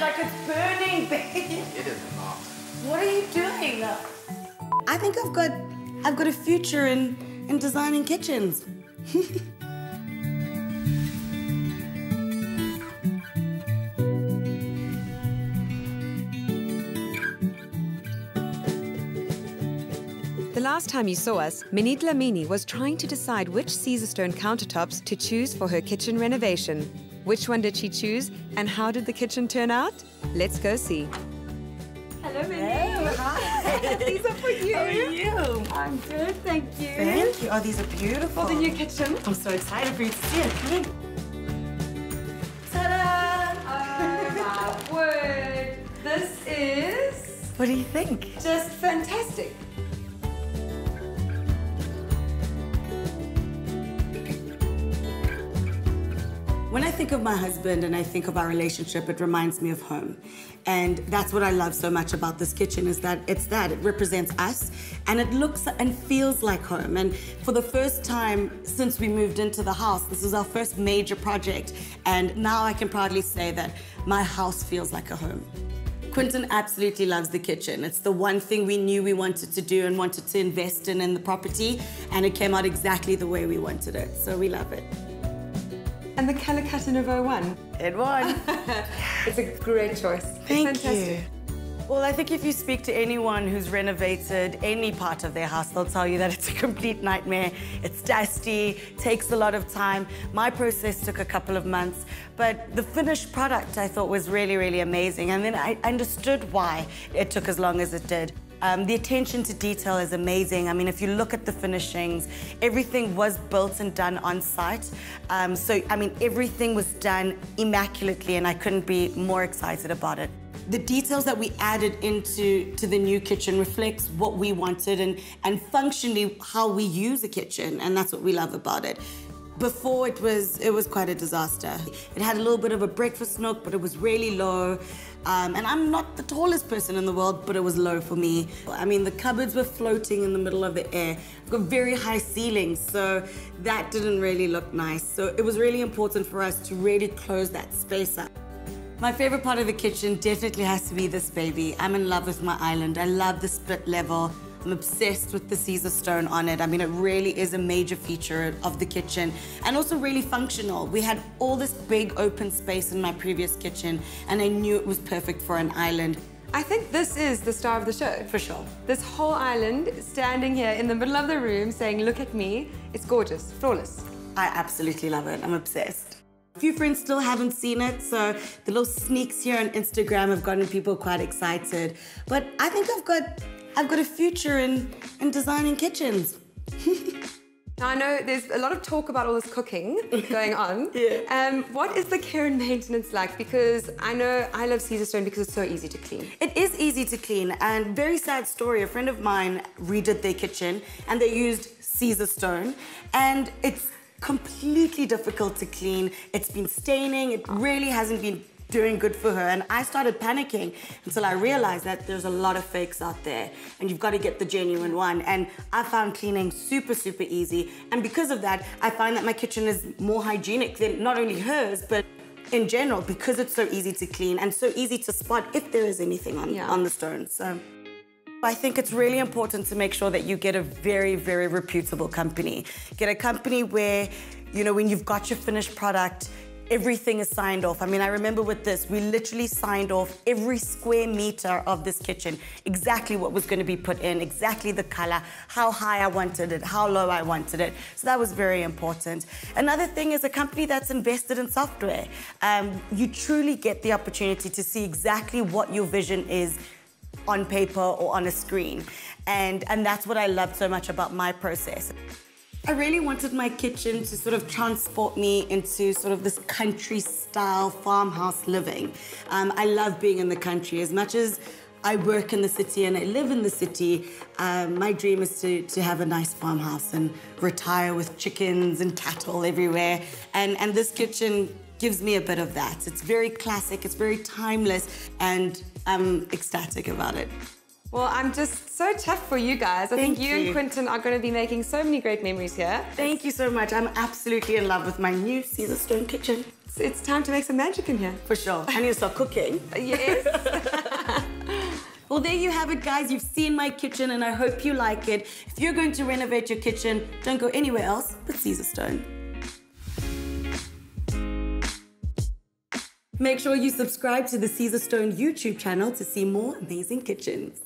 It's like it's burning, babe. It is not. What are you doing? I think I've got I've got a future in in designing kitchens. The last time you saw us, Minnie Dlamini was trying to decide which Caesarstone countertops to choose for her kitchen renovation. Which one did she choose, and how did the kitchen turn out? Let's go see. Hello, Minnie. hi. These are for you. How are you? I'm good, thank you. Thank you. Oh, these are beautiful. For the new kitchen. I'm so excited for you to see it. Come in. Ta-da! Oh my word. This is What do you think? just fantastic. Think of my husband and I think of our relationship, it reminds me of home. And that's what I love so much about this kitchen is that it's that. It represents us and it looks and feels like home. And for the first time since we moved into the house, this is our first major project. And now I can proudly say that my house feels like a home. Quinton absolutely loves the kitchen. It's the one thing we knew we wanted to do and wanted to invest in in the property, and it came out exactly the way we wanted it. So we love it. And the colour cut in of 01. It won. It's a great choice. Thank it's fantastic. you. Well, I think if you speak to anyone who's renovated any part of their house, they'll tell you that it's a complete nightmare. It's dusty, takes a lot of time. My process took a couple of months, but the finished product I thought was really, really amazing. And then I understood why it took as long as it did. Um, the attention to detail is amazing. I mean, if you look at the finishings, everything was built and done on site. Um, so, I mean, everything was done immaculately, and I couldn't be more excited about it. The details that we added into to the new kitchen reflects what we wanted and, and functionally how we use a kitchen, and that's what we love about it. Before it was it was quite a disaster. It had a little bit of a breakfast nook, but it was really low. Um, and I'm not the tallest person in the world, but it was low for me. I mean, the cupboards were floating in the middle of the air. I've got very high ceilings, so that didn't really look nice. So it was really important for us to really close that space up. My favorite part of the kitchen definitely has to be this baby. I'm in love with my island. I love the split level. I'm obsessed with the Caesarstone on it. I mean, it really is a major feature of the kitchen and also really functional. We had all this big open space in my previous kitchen and I knew it was perfect for an island. I think this is the star of the show. For sure. This whole island standing here in the middle of the room saying, look at me. It's gorgeous, flawless. I absolutely love it. I'm obsessed. A few friends still haven't seen it, so the little sneaks here on Instagram have gotten people quite excited. But I think I've got I've got a future in, in designing kitchens. Now, I know there's a lot of talk about all this cooking going on. Yeah. Um, what is the care and maintenance like? Because I know I love Caesarstone because it's so easy to clean. It is easy to clean, and very sad story. A friend of mine redid their kitchen, and they used Caesarstone, and it's completely difficult to clean. It's been staining. It really hasn't been doing good for her. And I started panicking until I realized that there's a lot of fakes out there and you've got to get the genuine one. And I found cleaning super, super easy. And because of that, I find that my kitchen is more hygienic than not only hers, but in general, because it's so easy to clean and so easy to spot if there is anything on, Yeah. on the stone. So. I think it's really important to make sure that you get a very, very reputable company. Get a company where, you know, when you've got your finished product, everything is signed off. I mean, I remember with this, we literally signed off every square meter of this kitchen, exactly what was going to be put in, exactly the color, how high I wanted it, how low I wanted it. So that was very important. Another thing is a company that's invested in software. Um, you truly get the opportunity to see exactly what your vision is on paper or on a screen. And, and that's what I loved so much about my process. I really wanted my kitchen to sort of transport me into sort of this country style farmhouse living. Um, I love being in the country as much as I work in the city and I live in the city. Um, my dream is to, to have a nice farmhouse and retire with chickens and cattle everywhere. And, and this kitchen gives me a bit of that. It's very classic, it's very timeless, and I'm ecstatic about it. Well, I'm just so tough for you guys. I Thank think you, you. and Quinton are going to be making so many great memories here. Thank you so much. I'm absolutely in love with my new Caesarstone kitchen. It's, it's time to make some magic in here. For sure. I need to start cooking. Yes. Well, there you have it, guys. You've seen my kitchen, and I hope you like it. If you're going to renovate your kitchen, don't go anywhere else but Caesarstone. Make sure you subscribe to the Caesarstone YouTube channel to see more amazing kitchens.